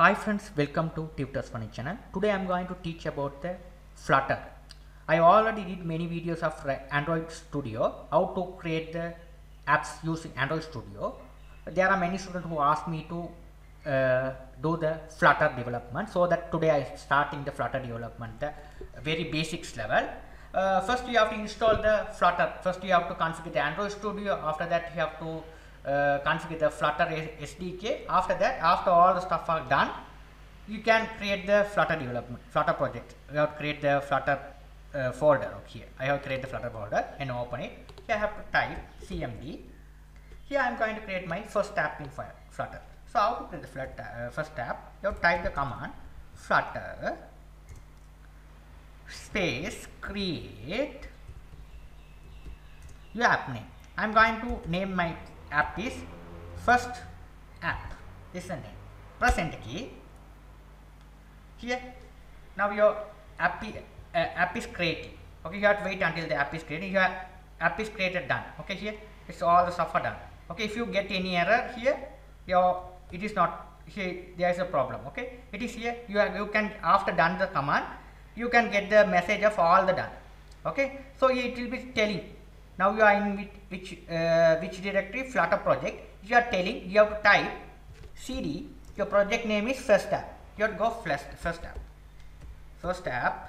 Hi friends, welcome to TutusFunny channel. Today I am going to teach about the Flutter. I already did many videos of Android Studio, how to create the apps using Android Studio. There are many students who asked me to uh, do the Flutter development. So that today I starting the Flutter development, the very basics level. Uh, first you have to install the Flutter. First you have to configure the Android Studio. After that you have to uh, configure the Flutter SDK. After that, after all the stuff are done, you can create the Flutter development, Flutter project. You have to create the Flutter uh, folder here. I have created the Flutter folder and open it. Here I have to type CMD. Here I am going to create my first app in Flutter. So how to create the Flutter, uh, first app? You have to type the command Flutter space create your app name. I'm going to name my app is first app. This is the name. Press enter key. Here, now your app, uh, app is created. Okay, you have to wait until the app is created. Your app is created done. Okay, here it's all the stuff are done. Okay, if you get any error here, your it is not here. There is a problem. Okay, it is here. You you can after done the command, you can get the message of all the done. Okay, so it will be telling now you are in which which, uh, which directory? Flutter project. You are telling you have to type cd your project name is first app you have to go first first app first app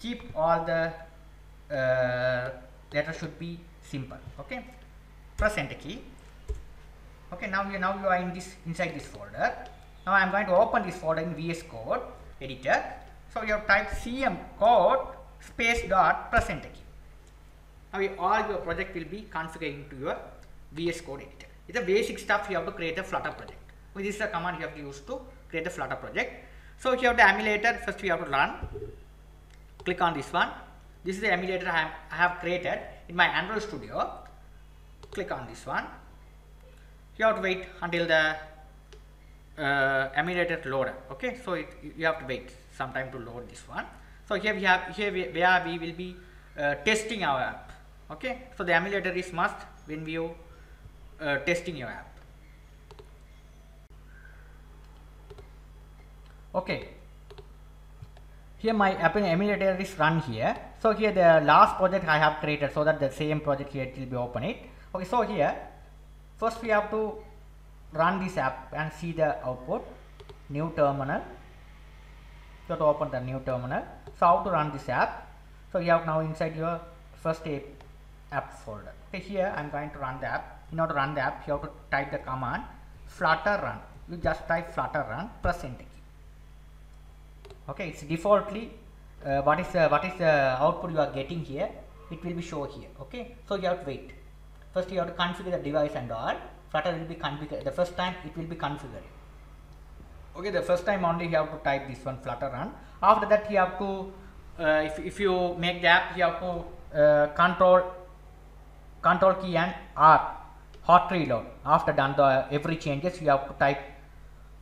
keep all the uh, letters should be simple. Okay? Press enter key. Okay now you now you are in this inside this folder. Now i am going to open this folder in vs code editor. So you have type cm code space dot press enter key now all your project will be configured into your vs code editor. It's the basic stuff you have to create a flutter project. So this is the command you have to use to create a flutter project. So you have the emulator first we have to run. Click on this one. This is the emulator I have, I have created in my android studio. Click on this one. You have to wait until the uh, emulator loader. Okay? So it, you have to wait some time to load this one so here we have here we, where we will be uh, testing our app. Okay? So the emulator is must when we uh, testing your app. Okay. Here my app emulator is run here. So here the last project i have created so that the same project here it will be open it. Okay so here first we have to run this app and see the output. New terminal so to open the new terminal. So how to run this app? So you have now inside your first app, app folder. Okay here i'm going to run the app. In order to run the app? You have to type the command flutter run. You just type flutter run press enter key. Okay it's defaultly uh, what is the what is the output you are getting here? It will be show here. Okay so you have to wait. First you have to configure the device and all. Flutter will be configured the first time it will be configured okay the first time only you have to type this one flutter run. After that you have to uh, if, if you make the app you have to uh, control control key and r hot reload. After done the every changes you have to type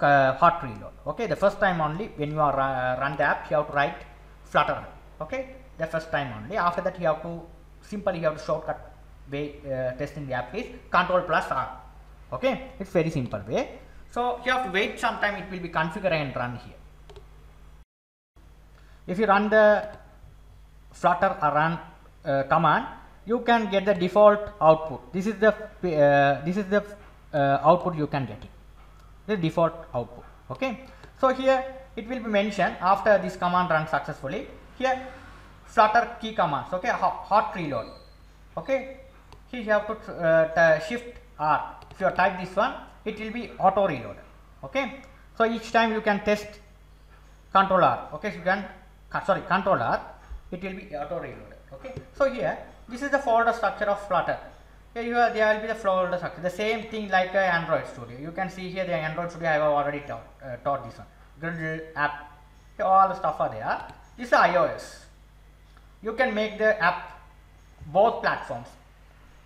uh, hot reload. Okay the first time only when you are uh, run the app you have to write flutter okay the first time only. After that you have to simply you have to shortcut way uh, testing the app is control plus r. Okay it's very simple way so you have to wait some time it will be configured and run here. If you run the flutter run uh, command you can get the default output. This is the uh, this is the uh, output you can get it. The default output okay? So here it will be mentioned after this command runs successfully. Here flutter key commands okay? Hot, reload okay? Here you have to uh, shift r. If you type this one it will be auto reload. Okay? So each time you can test control r. Okay? So you can sorry control r it will be auto reloaded okay? So here this is the folder structure of flutter. Here you are there will be the folder structure. The same thing like uh, android studio. You can see here the android studio i have already taught, uh, taught this one. Gradle app. All the stuff are there. This is ios you can make the app both platforms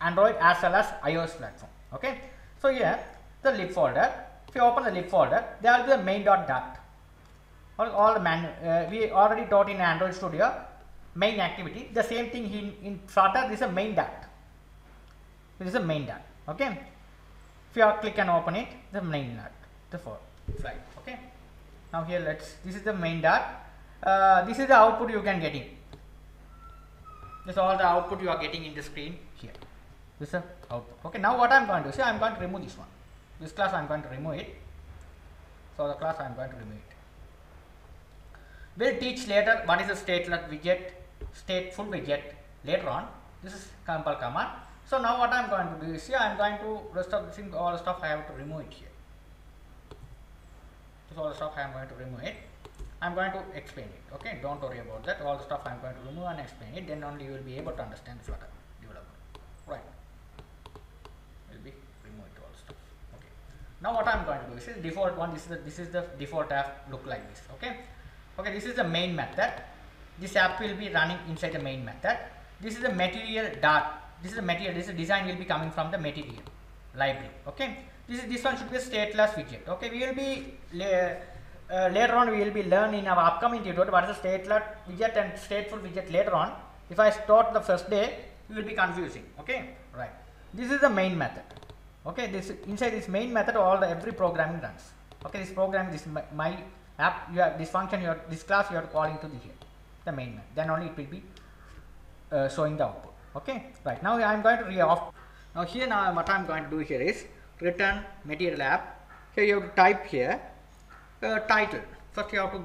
android as well as ios platform. Okay? So here the lib folder. If you open the lib folder there will be the main dot dart. All, all the man uh, we already taught in android studio main activity the same thing in, in flutter this is a main dot. This is a main dot okay? If you click and open it the main dot the for flight okay? Now here let's this is the main dot. Uh, this is the output you can getting this is all the output you are getting in the screen here. This is the output okay? Now what i'm going to say i'm going to remove this one this class i'm going to remove it. So the class i'm going to remove it. We'll teach later what is a stateless widget stateful widget later on. This is compile command. So now what i'm going to do is here i'm going to rest of the thing all the stuff i have to remove it here. This all the stuff i'm going to remove it. I'm going to explain it okay? Don't worry about that. All the stuff i'm going to remove and explain it then only you will be able to understand flutter development right will be remove it all stuff okay now what i'm going to do is this is default one this is the this is the default app look like this okay? Okay this is the main method. This app will be running inside the main method. This is the material dot this is the material this is design will be coming from the material library okay? This is this one should be a stateless widget okay? We will be uh, later on we will be learn in our upcoming tutorial what is a stateless widget and stateful widget later on. If i start the first day it will be confusing okay? Right. This is the main method okay this inside this main method all the every programming runs. Okay this program this my, my app you have this function you are this class you are calling to the here the main method. Then only it will be uh, showing the output. Okay right. Now i am going to re off. Now here now what i'm going to do here is return material app. Here you have to type here uh, title. First you have to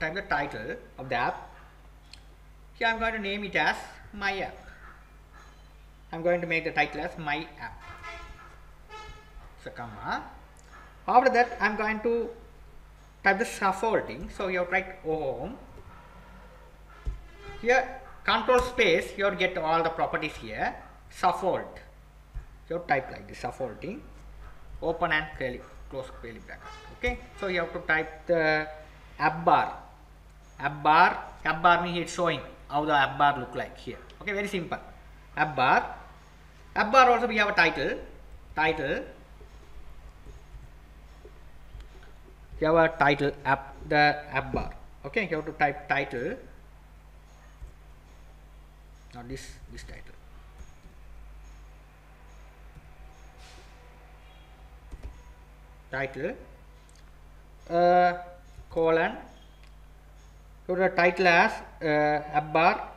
type the title of the app. Here i'm going to name it as my app. I'm going to make the title as my app comma. After that i'm going to type the scaffolding. So you write home. Here control space you get all the properties here. Scaffold. You type like this scaffolding. Open and curly close curly bracket okay? So you have to type the app bar. App bar app bar means it's showing how the app bar look like here. Okay? Very simple. App bar. App bar also we have a title. Title you have a title app the app bar. Okay you have to type title. Not this this title. Title. Uh, colon. So the title as uh, app bar.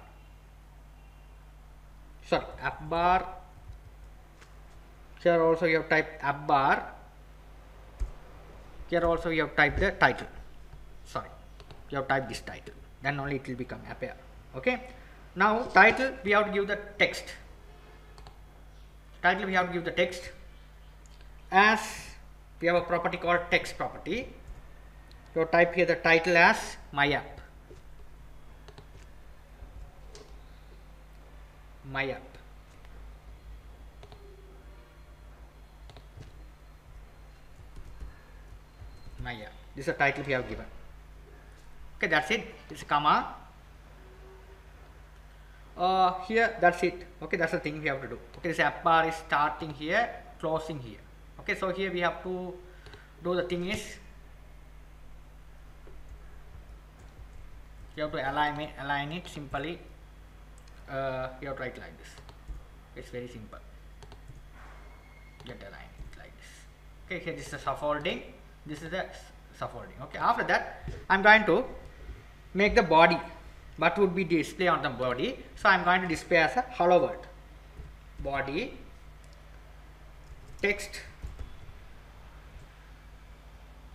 Sorry app bar. Here also you have typed app bar here also you have typed the title. Sorry. You have typed this title. Then only it will become appear. Okay? Now title we have to give the text. Title we have to give the text. As we have a property called text property. You type here the title as my app. My app app this is the title we have given okay that's it. It's a comma. Uh, here that's it. Okay that's the thing we have to do. Okay this app bar is starting here closing here. Okay so here we have to do the thing is you have to align it align it simply. Uh, you have to write like this. It's very simple. Get align it like this. Okay here this is the scaffolding this is the scaffolding okay after that i'm going to make the body. What would be display on the body? So i'm going to display as a hello world body text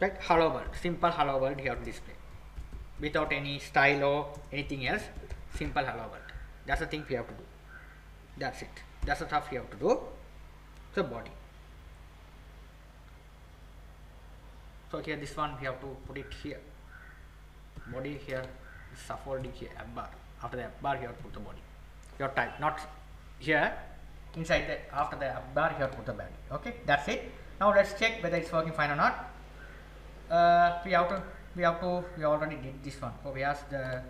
right hello world simple hello world you have to display. Without any style or anything else simple hello world that's the thing we have to do. That's it. That's the stuff we have to do. The body so here this one we have to put it here. Body here scaffolding here app bar. After the bar here put the body. Your type not here inside the after the bar here put the body. Okay that's it. Now let's check whether it's working fine or not. Uh, we have to we have to we already did this one. So we ask the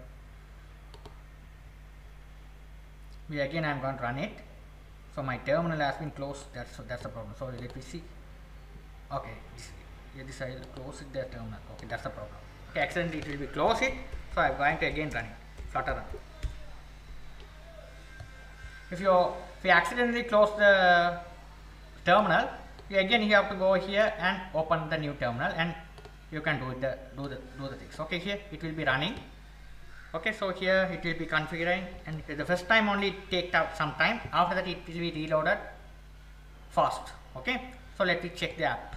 we again I'm going to run it. So my terminal has been closed. That's that's the problem. So let me see. Okay yeah, this I will close it the terminal okay that's the problem. Okay accidentally it will be close it so I'm going to again run it flutter run. If you if you accidentally close the terminal again you have to go here and open the new terminal and you can do the do the do the things. Okay here it will be running. Okay so here it will be configuring and the first time only take out some time. After that it will be reloaded fast. Okay so let me check the app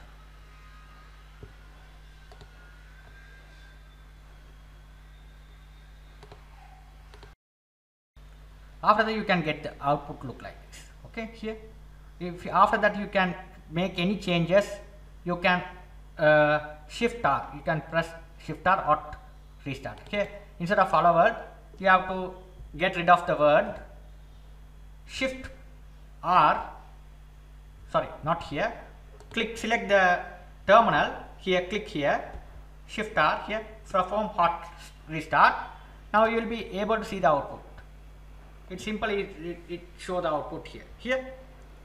after that you can get the output look like this. Okay here. If after that you can make any changes you can uh, shift R. You can press shift R or restart. Okay instead of follow word you have to get rid of the word shift R. Sorry not here. Click select the terminal. Here click here. Shift R here. Perform hot restart. Now you will be able to see the output it simply it, it, show the output here. Here.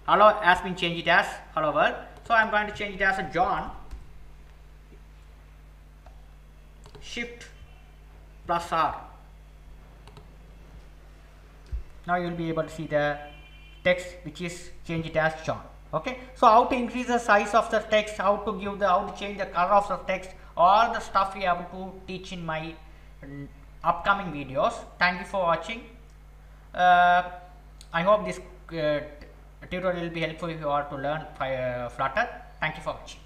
Hello has been changed as hello world. So i'm going to change it as a john. Shift plus r. Now you will be able to see the text which is change it as john. Okay? So how to increase the size of the text how to give the how to change the color of the text all the stuff we have to teach in my mm, upcoming videos. Thank you for watching I hope this uh, tutorial will be helpful if you are to learn uh, Flutter. Thank you for watching.